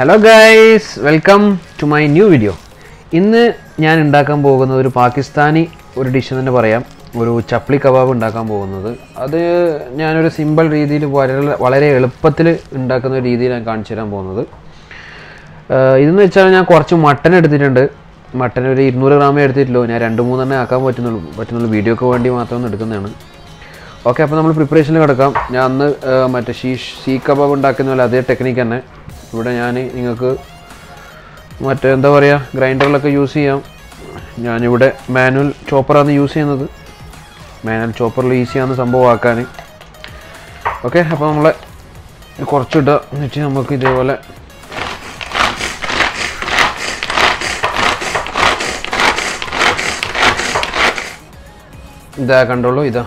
Hello guys welcome to my new video ഇന്ന് ഞാൻ ഉണ്ടാക്കാൻ പോകുന്നത് ഒരു പാകിസ്ഥാനി ഒരു ഡിഷ് തന്നെ പറയാം. ഒരു ചപ്ലി കബാബ് ഉണ്ടാക്കാൻ പോകുന്നത്. അത് ഞാനൊരു സിമ്പിൾ രീതിയിൽ വളരെ വളരെ എളുപ്പത്തിൽ ഉണ്ടാക്കുന്ന രീതിയിൽ ഞാൻ കാണിച്ചു തരാൻ പോകുന്നത്. ഇതെന്ന് വെച്ചാൽ ഞാൻ കുറച്ച് മട്ടൻ എടുത്തിട്ടുണ്ട്. മട്ടൻ ഒരു ഇരുന്നൂറ് ഗ്രാമേ എടുത്തിട്ടുള്ളൂ. ഞാൻ രണ്ട് മൂന്നെണ്ണേ ആക്കാൻ പറ്റുന്നുള്ളൂ. പറ്റുന്നുള്ളൂ. വീഡിയോക്ക് വേണ്ടി മാത്രം എടുക്കുന്നതാണ്. ഓക്കെ അപ്പോൾ നമ്മൾ പ്രിപ്പറേഷനിൽ കിടക്കാം. ഞാൻ അന്ന് മറ്റേ ഷീ ഷീ കബാബ് ഉണ്ടാക്കുന്ന പോലെ അതേ ടെക്നിക്ക് തന്നെ. ഇവിടെ ഞാൻ നിങ്ങൾക്ക് മറ്റേ എന്താ പറയുക ഗ്രൈൻഡറിലൊക്കെ യൂസ് ചെയ്യാം. ഞാനിവിടെ മാനുവൽ ചോപ്പറാണ് യൂസ് ചെയ്യുന്നത്. മാനുവൽ ചോപ്പറിൽ ഈസിയാണ് സംഭവമാക്കാൻ ഓക്കെ അപ്പോൾ നമ്മൾ കുറച്ചിടുക എന്നിട്ട് നമുക്ക് ഇതേപോലെ ഇതാ കണ്ടോളൂ ഇതാ.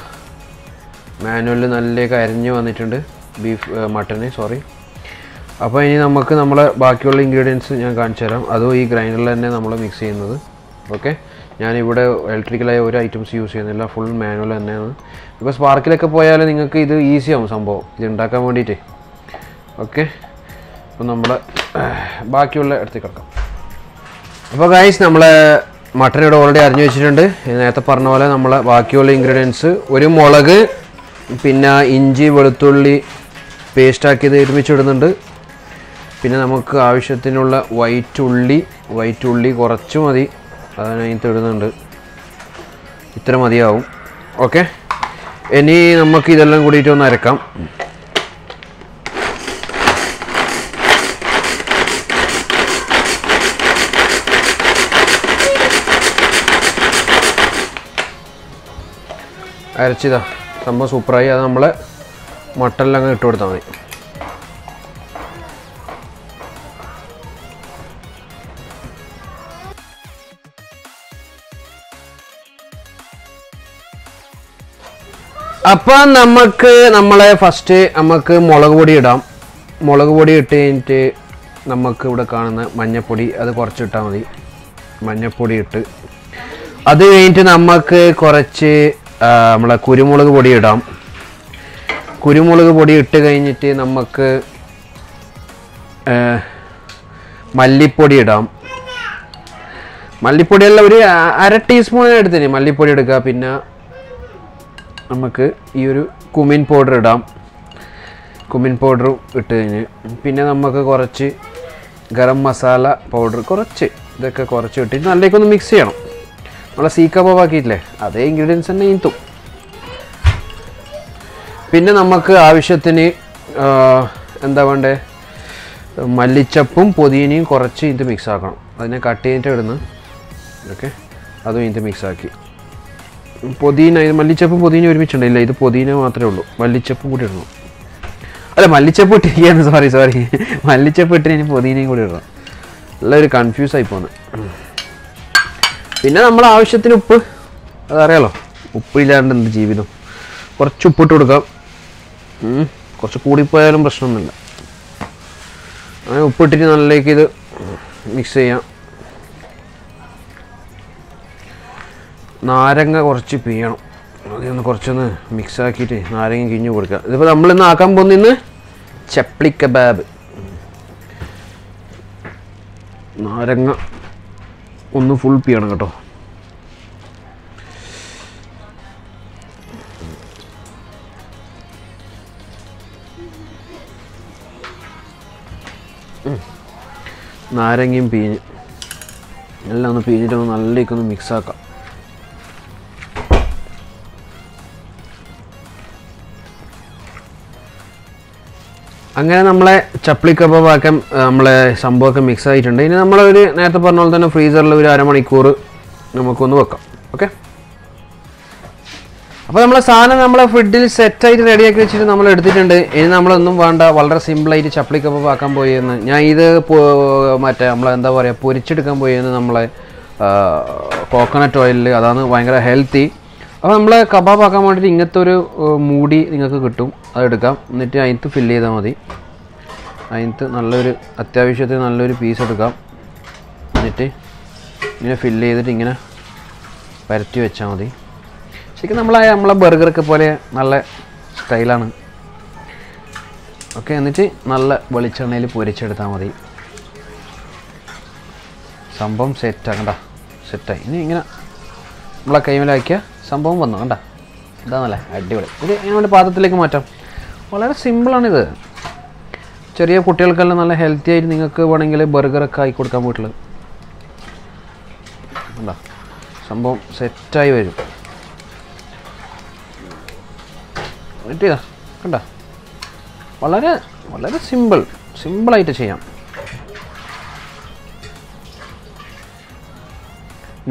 മാനുവലിൽ നല്ലൊക്കെ അരിഞ്ഞ് വന്നിട്ടുണ്ട്. Beef mutton sorry. അപ്പോൾ ഇനി നമുക്ക് നമ്മളെ ബാക്കിയുള്ള ഇൻഗ്രീഡിയൻസ് ഞാൻ കാണിച്ചു തരാം. അതും ഈ ഗ്രൈൻഡറിൽ തന്നെ നമ്മൾ മിക്സ് ചെയ്യുന്നത്. ഓക്കെ ഞാനിവിടെ ഇലക്ട്രിക്കലായ ഒരു ഐറ്റംസ് യൂസ് ചെയ്യുന്നില്ല. ഫുൾ മാനുവൽ തന്നെയാണ്. ഇപ്പോൾ സ്പാർക്കിലൊക്കെ പോയാൽ നിങ്ങൾക്ക് ഇത് ഈസി ആവും സംഭവം. ഇത് ഉണ്ടാക്കാൻ വേണ്ടിയിട്ട്. ഓക്കെ അപ്പോൾ നമ്മൾ ബാക്കിയുള്ള എടുത്ത് കിടക്കാം. അപ്പോൾ ഗൈസ് നമ്മളെ മട്ടൻ ഇവിടെ ഓൾറെഡി അരിഞ്ഞു വെച്ചിട്ടുണ്ട്. നേരത്തെ പറഞ്ഞ പോലെ നമ്മളെ ബാക്കിയുള്ള ഇൻഗ്രീഡിയൻസ് ഒരു മുളക് പിന്നെ ഇഞ്ചി വെളുത്തുള്ളി പേസ്റ്റാക്കിയത് ഒരുമിച്ചിടുന്നുണ്ട് പിന്നെ നമുക്ക് ആവശ്യത്തിനുള്ള വൈറ്റ് ഉള്ളി വൈറ്റ് ഉള്ളി കുറച്ച് മതി. അതിനകത്ത് ഇടുന്നുണ്ട്. ഇത്ര മതിയാവും. ഓക്കെ ഇനി നമുക്ക് ഇതെല്ലാം കൂടിയിട്ട് ഒന്ന് അരക്കാം. അരച്ചിതാ. സംഭവം സൂപ്പറായി അത് നമ്മൾ മട്ടനിലങ്ങ് ഇട്ട് കൊടുത്താൽ മതി. അപ്പം നമുക്ക് നമ്മളെ ഫസ്റ്റ് നമുക്ക് മുളക് പൊടി ഇടാം. മുളക് പൊടി ഇട്ട് കഴിഞ്ഞിട്ട് നമുക്ക് ഇവിടെ കാണുന്ന മഞ്ഞപ്പൊടി അത് കുറച്ച് ഇട്ടാൽ മതി. മഞ്ഞപ്പൊടി ഇട്ട്. അത് കഴിഞ്ഞിട്ട് നമുക്ക് കുറച്ച് നമ്മളെ കുരുമുളക് പൊടി ഇടാം. കുരുമുളക് പൊടി ഇട്ട് കഴിഞ്ഞിട്ട് നമുക്ക് മല്ലിപ്പൊടി ഇടാം. മല്ലിപ്പൊടിയെല്ലാം ഒരു അര ടീസ്പൂൺ എടുത്തിന്. മല്ലിപ്പൊടി എടുക്കുക പിന്നെ നമുക്ക് ഈ ഒരു കുമിൻ പൗഡർ ഇടാം. കുമിൻ പൗഡറും ഇട്ട് കഴിഞ്ഞ് പിന്നെ നമുക്ക് കുറച്ച് ഗരം മസാല പൗഡർ കുറച്ച് ഇതൊക്കെ കുറച്ച് ഇട്ട് നല്ലേക്ക് ഒന്ന് മിക്സ് ചെയ്യണം. നമ്മളെ സീക്ക പോവാക്കിയിട്ടില്ലേ അതേ ഇൻഗ്രീഡിയൻസ് തന്നെ ഇത്തും പിന്നെ നമുക്ക് ആവശ്യത്തിന് എന്താ വേണ്ടേ? മല്ലിച്ചപ്പും പൊതിയനയും കുറച്ച് ഇത് മിക്സ് ആക്കണം. അതിനെ കട്ട് ചെയ്തിട്ട് ഇടുന്ന ഓക്കെ അതും ഇത് മിക്സ് ആക്കി. പുതിന ഇത് മല്ലിച്ചപ്പും പുതിന ഒരുമിച്ചുണ്ടല്ല ഇത് പുതിന മാത്രമേ ഉള്ളൂ. മല്ലിച്ചപ്പും കൂടി ഇടണം. അല്ല മല്ലിച്ചപ്പ് ഇട്ടിരിക്കുകയാണ് സോറി സോറി മല്ലിച്ചപ്പ് ഇട്ടിന് ഇനി പുതിനയും കൂടി ഇടണം. നല്ലൊരു കൺഫ്യൂസ് ആയി പോന്ന്. പിന്നെ നമ്മൾ ആവശ്യത്തിന് ഉപ്പ്. അതറിയാലോ? ഉപ്പില്ലാണ്ട് എന്ത് ജീവിതം? കുറച്ച് ഉപ്പിട്ട് കൊടുക്കാം. കുറച്ച് കൂടിപ്പോയാലും പ്രശ്നമൊന്നുമില്ല. അങ്ങനെ ഉപ്പിട്ടിട്ട് നല്ലേക്ക് ഇത് മിക്സ് ചെയ്യാം. നാരങ്ങ കുറച്ച് പിയ്യണം അതൊന്ന് കുറച്ചൊന്ന് മിക്സ് ആക്കിയിട്ട് നാരങ്ങ കിഞ്ഞു കൊടുക്കുക. ഇതിപ്പോൾ നമ്മളിന്ന് ആക്കാൻ പോകുന്ന ചപ്ലി കബാബ്. നാരങ്ങ ഒന്ന് ഫുൾ പിയണം കേട്ടോ. നാരങ്ങയും പിഴിഞ്ഞ് എല്ലാം ഒന്ന് പിഴിഞ്ഞിട്ടൊന്ന് നല്ലേക്കൊന്ന് മിക്സ് ആക്കാം. അങ്ങനെ നമ്മളെ ചപ്ലി കബാബ് നമ്മളെ സംഭവമൊക്കെ മിക്സ് ആയിട്ടുണ്ട്. ഇനി നമ്മളൊരു നേരത്തെ പറഞ്ഞ പോലെ തന്നെ ഫ്രീസറിൽ ഒരു അരമണിക്കൂർ നമുക്കൊന്ന് വെക്കാം. ഓക്കെ അപ്പോൾ നമ്മളെ സാധനം നമ്മളെ ഫ്രിഡ്ജിൽ സെറ്റായിട്ട് റെഡിയാക്കി വെച്ചിട്ട് നമ്മൾ എടുത്തിട്ടുണ്ട്. ഇനി നമ്മളൊന്നും വേണ്ട വളരെ സിമ്പിളായിട്ട് ചപ്ലി കബാബ് ആക്കാൻ പോയെന്ന്. ഞാൻ ഇത് മറ്റേ നമ്മളെന്താ പറയുക പൊരിച്ചെടുക്കാൻ പോയെന്ന് നമ്മളെ കോക്കനട്ട് ഓയിലിൽ അതാണ് ഭയങ്കര ഹെൽത്തി അപ്പോൾ നമ്മൾ കബാബ് ആക്കാൻ വേണ്ടിയിട്ട് ഇങ്ങനത്തെ ഒരു മൂടി നിങ്ങൾക്ക് കിട്ടും. അതെടുക്കാം എന്നിട്ട് അതിനകത്ത് ഫില്ല് ചെയ്താൽ മതി. അതിനകത്ത് നല്ലൊരു അത്യാവശ്യത്തിന് നല്ലൊരു പീസ് എടുക്കാം. എന്നിട്ട് ഇങ്ങനെ ഫില്ല് ചെയ്തിട്ട് ഇങ്ങനെ പരത്തി വെച്ചാൽ മതി. ശരിക്കും നമ്മളെ നമ്മളെ ബർഗറൊക്കെ പോലെ നല്ല സ്റ്റൈലാണ് ഓക്കെ എന്നിട്ട് നല്ല വെളിച്ചെണ്ണയിൽ പൊരിച്ചെടുത്താൽ മതി. സംഭവം സെറ്റാക്കണ്ട സെറ്റായി ഇനി ഇങ്ങനെ നമ്മളെ കൈമലാക്കിയ സംഭവം വന്നു കണ്ട? ഇതാണല്ലേ അടിപൊളി. ഇത് ഇങ്ങനെ പാത്രത്തിലേക്ക് മാറ്റാം. വളരെ സിമ്പിളാണിത് ചെറിയ കുട്ടികൾക്കെല്ലാം നല്ല ഹെൽത്തി ആയിട്ട് നിങ്ങൾക്ക് വേണമെങ്കിൽ ബർഗറൊക്കെ ആക്കി കൊടുക്കാൻ വീട്ടിൽ എന്താ സംഭവം സെറ്റായി വരും. പറ്റിയതാ കണ്ട? വളരെ വളരെ സിമ്പിൾ സിമ്പിളായിട്ട് ചെയ്യാം.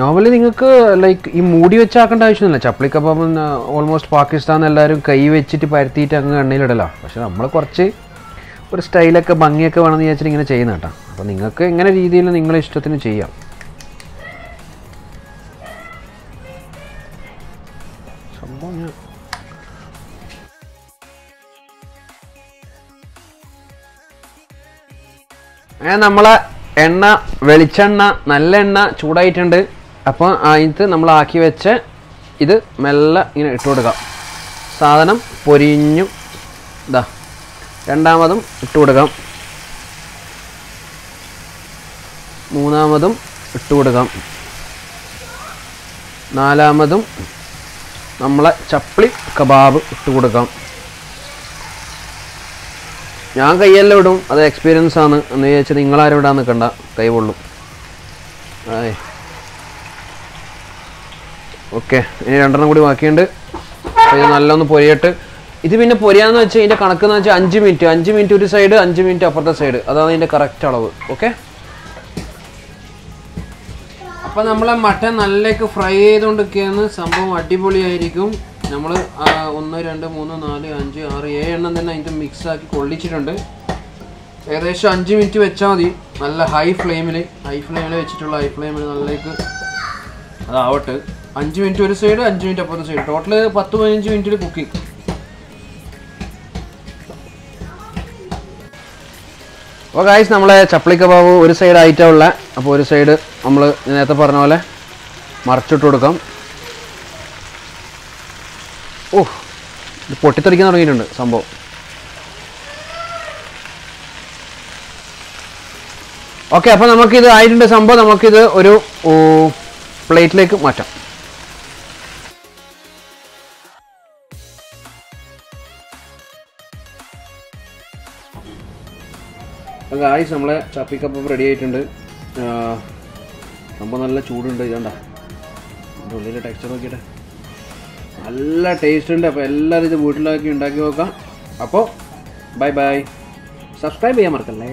നോർമലി നിങ്ങൾക്ക് ലൈക്ക് ഈ മൂടി വെച്ചാക്കേണ്ട ആവശ്യമൊന്നുമില്ല. കബാബ് ഓൾമോസ്റ്റ് പാകിസ്ഥാൻ എല്ലാവരും കൈ വെച്ചിട്ട് പരത്തിയിട്ട് അങ്ങ് എണ്ണയിലിടല. പക്ഷെ നമ്മൾ കുറച്ച് ഒരു സ്റ്റൈലൊക്കെ ഭംഗിയൊക്കെ വേണമെന്ന് വിചാരിച്ചിട്ട് ഇങ്ങനെ ചെയ്യുന്ന കേട്ടോ. അപ്പോൾ നിങ്ങൾക്ക് എങ്ങനെ രീതിയിൽ നിങ്ങളെ ഇഷ്ടത്തിന് ചെയ്യാം. നമ്മളെ എണ്ണ വെളിച്ചെണ്ണ നല്ല എണ്ണ ചൂടായിട്ടുണ്ട്. അപ്പോൾ അതിനകത്ത് നമ്മൾ ആക്കി വെച്ച് ഇത് മെല്ലെ ഇങ്ങനെ ഇട്ട് കൊടുക്കാം. സാധനം പൊരിഞ്ഞു. ഇതാ രണ്ടാമതും ഇട്ട് കൊടുക്കാം. മൂന്നാമതും ഇട്ട് കൊടുക്കാം. നാലാമതും നമ്മളെ ചപ്ലി കബാബ് ഇട്ട് കൊടുക്കാം. ഞാൻ കൈയെല്ലാം ഇടും അത് എക്സ്പീരിയൻസ് ആണ്. എന്ന് വിചാരിച്ചാൽ നിങ്ങളാരും ഇടാൻ നിൽക്കണ്ട കൈ കൊള്ളും ഓക്കെ ഇനി രണ്ടെണ്ണം കൂടി ബാക്കിയുണ്ട്. അപ്പോൾ ഇത് നല്ലൊന്ന് പൊരിയട്ട്. ഇത് പിന്നെ പൊരിയാന്ന് വെച്ചാൽ ഇതിന്റെ കണക്കെന്ന് വെച്ചാൽ അഞ്ച് മിനിറ്റ് അഞ്ച് മിനിറ്റ് ഒരു സൈഡ് അഞ്ച് മിനിറ്റ് അപ്പുറത്തെ സൈഡ് അതാണ് ഇതിന്റെ കറക്റ്റ് അളവ്. ഓക്കെ? അപ്പം നമ്മളെ മട്ടൻ നല്ലേക്ക് ഫ്രൈ ചെയ്തുകൊണ്ടൊക്കെയാണ് സംഭവം അടിപൊളിയായിരിക്കും. നമ്മൾ ഒന്ന് രണ്ട് മൂന്ന് നാല് അഞ്ച് ആറ് ഏഴ് എണ്ണം തന്നെ അതിന്റെ മിക്സ് ആക്കി കൊള്ളിച്ചിട്ടുണ്ട്. ഏകദേശം അഞ്ച് മിനിറ്റ് വെച്ചാൽ മതി. നല്ല ഹൈ ഫ്ലെയിമിൽ ഹൈ ഫ്ലെയിമിൽ വെച്ചിട്ടുള്ള ഹൈ ഫ്ലെയിമിൽ നല്ലേക്ക് അതാവട്ടെ. അഞ്ച് മിനിറ്റ് ഒരു സൈഡ് അഞ്ച് മിനിറ്റ് അപ്പുറത്തെ സൈഡ് ടോട്ടൽ പത്ത് പതിനഞ്ച് മിനിറ്റിൽ കുക്കിംഗ് അപ്പോൾ ഗായ്സ് നമ്മളെ ചപ്പളി കബാബ് ഒരു സൈഡ് ആയിട്ടാ ഉള്ള. അപ്പോൾ ഒരു സൈഡ് നമ്മൾ നേരത്തെ പറഞ്ഞ പോലെ മറച്ചിട്ട് കൊടുക്കാം. ഓ ഇത് പൊട്ടിത്തെറിക്കാൻ തുടങ്ങിയിട്ടുണ്ട് സംഭവം. ഓക്കെ അപ്പോൾ നമുക്കിത് ആയിട്ടുണ്ട് സംഭവം. നമുക്കിത് ഒരു പ്ലേറ്റിലേക്ക് മാറ്റാം. അപ്പോൾ ഗായ്സ് നമ്മളെ ചപ്പിക്കപ്പം റെഡി ആയിട്ടുണ്ട്. നമ്മൾ നല്ല ചൂടുണ്ട് ഇതണ്ട. ഉള്ളിലെ ടെക്സ്ചർ നോക്കിയിട്ട്. നല്ല ടേസ്റ്റ് ഉണ്ട്. അപ്പോൾ എല്ലാവരും ഇത് വീട്ടിലാക്കി ഉണ്ടാക്കി നോക്കാം. അപ്പോൾ ബൈ ബൈ സബ്സ്ക്രൈബ് ചെയ്യാൻ മറക്കല്ലേ?